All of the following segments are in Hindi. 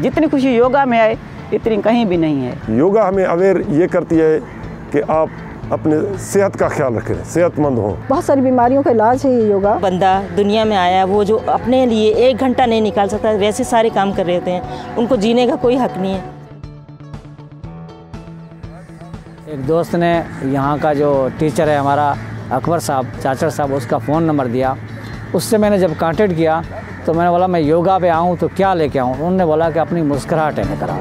जितनी खुशी योगा में आए इतनी कहीं भी नहीं है। योगा हमें अवेयर ये करती है कि आप अपने सेहत का ख्याल रखें सेहतमंद हो। बहुत सारी बीमारियों का इलाज है ये योगा। बंदा दुनिया में आया वो जो अपने लिए एक घंटा नहीं निकाल सकता वैसे सारे काम कर रहे हैं। उनको जीने का कोई हक नहीं है। एक दोस्त ने यहाँ का जो टीचर है हमारा अकबर साहब चाचर साहब उसका फ़ोन नंबर दिया। उससे मैंने जब कांटेक्ट किया तो मैंने बोला, मैं योगा पे आऊँ तो क्या लेके आऊँ? उन्होंने बोला कि, अपनी मुस्कुराहट है, करा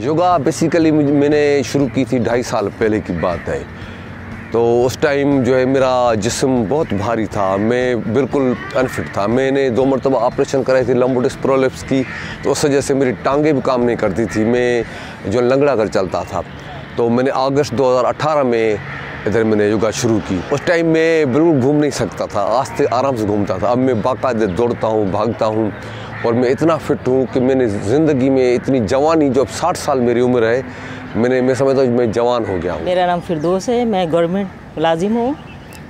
योगा बेसिकली मैंने शुरू की थी ढाई साल पहले की बात है। तो उस टाइम जो है, मेरा जिस्म बहुत भारी था। मैं बिल्कुल अनफिट था। मैंने दो मरतबा ऑपरेशन कराई थी लम्बोडिस प्रोलेप्स की। तो उस वजह से मेरी टांगें भी काम नहीं करती थी। मैं जो लंगड़ा कर चलता था तो मैंने अगस्त 2018 में इधर मैंने योगा शुरू की। उस टाइम मैं बिल्कुल घूम नहीं सकता था आस्ते आराम से घूमता था। अब मैं बाकायदे दौड़ता हूँ, भागता हूँ और मैं इतना फिट हूँ कि मैंने ज़िंदगी में इतनी जवानी जो अब साठ साल मेरी उम्र है, मैंने, मैं समझता हूँ मैं जवान हो गया हूँ। मेरा नाम फिरदोस है, मैं गवर्नमेंट मुलाजिम हूँ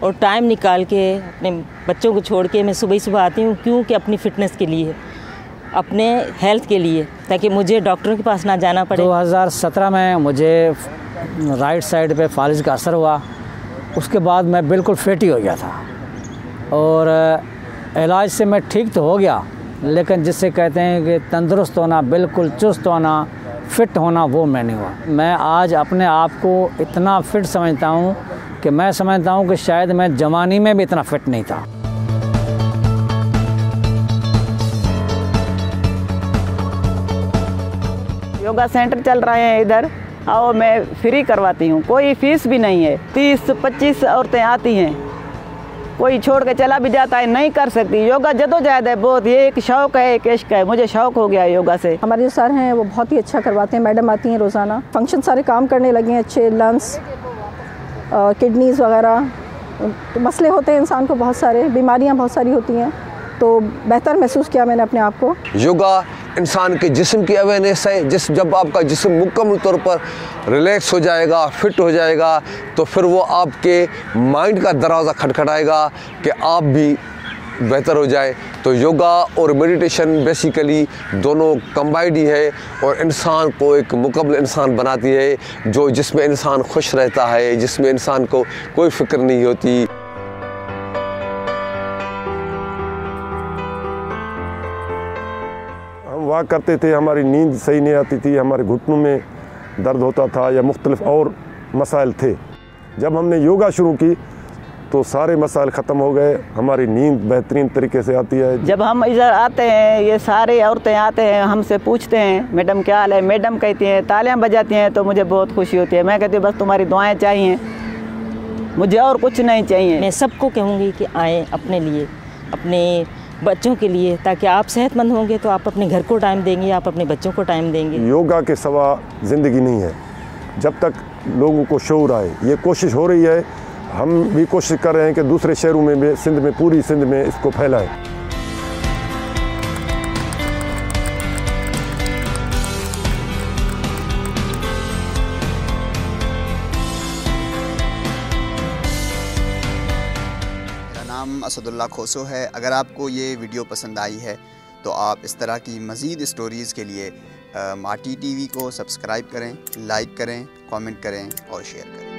और टाइम निकाल के अपने बच्चों को छोड़ के मैं सुबह सुबह आती हूँ, क्योंकि अपनी फ़िटनेस के लिए। अपने हेल्थ के लिए, ताकि मुझे डॉक्टरों के पास ना जाना पड़े। 2017 में मुझे राइट साइड पे फालिज का असर हुआ। उसके बाद मैं बिल्कुल फिट ही हो गया था। और इलाज से मैं ठीक तो हो गया, लेकिन जिससे कहते हैं कि तंदुरुस्त होना, बिल्कुल चुस्त होना, फिट होना, वो मैं नहीं हुआ। मैं आज अपने आप को इतना फिट समझता हूँ कि मैं समझता हूँ कि शायद मैं जवानी में भी इतना फिट नहीं था। योगा सेंटर चल रहे हैं इधर। आओ मैं फ्री करवाती हूँ। कोई फ़ीस भी नहीं है। तीस पच्चीस औरतें आती हैं। कोई छोड़ के चला भी जाता है नहीं कर सकती। योगा जदोजहद है बहुत। ये एक शौक है एक इश्क है। मुझे शौक हो गया योगा से। हमारे जो सर हैं वो बहुत ही अच्छा करवाते हैं। मैडम आती हैं रोज़ाना। फ़ंक्शन सारे काम करने लगे हैं अच्छे लंग्स किडनीज़ वगैरह। तो मसले होते हैं इंसान को बहुत सारे। बीमारियाँ बहुत सारी होती हैं। तो बेहतर महसूस किया मैंने अपने आप को। योगा इंसान के जिस्म की अवेयरनेस है, जिस जब आपका जिस्म मुकम्मल तौर पर रिलैक्स हो जाएगा फिट हो जाएगा तो फिर वो आपके माइंड का दरवाज़ा खटखटाएगा कि आप भी बेहतर हो जाए। तो योगा और मेडिटेशन बेसिकली दोनों कम्बाइंड ही है और इंसान को एक मुकम्मल इंसान बनाती है, जो जिसमें इंसान खुश रहता है, जिसमें इंसान को कोई फ़िक्र नहीं होती। वॉक करते थे हमारी नींद सही नहीं आती थी हमारे घुटनों में दर्द होता था या मुख्तलिफ़ और मसाइल थे। जब हमने योगा शुरू की तो सारे मसाइल ख़त्म हो गए हमारी नींद बेहतरीन तरीके से आती है। जब हम इधर आते हैं ये सारे औरतें आते हैं हमसे पूछते हैं मैडम क्या हाल है? मैडम कहती हैं तालियाँ बजाती हैं तो मुझे बहुत खुशी होती है। मैं कहती हूँ बस तुम्हारी दुआएँ चाहिए मुझे और कुछ नहीं चाहिए। मैं सबको कहूँगी कि आए अपने लिए अपने बच्चों के लिए, ताकि आप सेहतमंद होंगे तो आप अपने घर को टाइम देंगे, आप अपने बच्चों को टाइम देंगे। योगा के सवा ज़िंदगी नहीं है। जब तक लोगों को शोर आए, ये कोशिश हो रही है। हम भी कोशिश कर रहे हैं कि दूसरे शहरों में भी, सिंध में, पूरी सिंध में इसको फैलाएँ। नाम असदुल्ला खोसो है। अगर आपको ये वीडियो पसंद आई है तो आप इस तरह की मज़ीद स्टोरीज़ के लिए माटी टीवी को सब्सक्राइब करें लाइक करें कमेंट करें और शेयर करें।